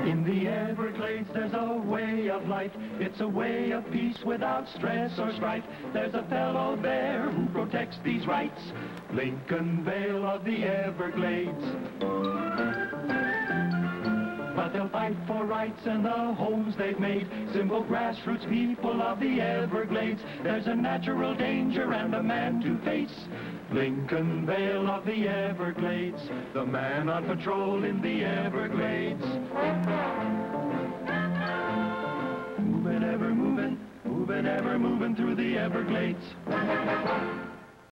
In the Everglades, there's a way of life. It's a way of peace without stress or strife. There's a fellow there who protects these rights. Lincoln Vail of the Everglades. But they'll fight for rights and the homes they've made. Simple grassroots people of the Everglades. There's a natural danger and a man to face. Lincoln Vail of the Everglades. The man on patrol in the Everglades. Moving, ever moving through the Everglades.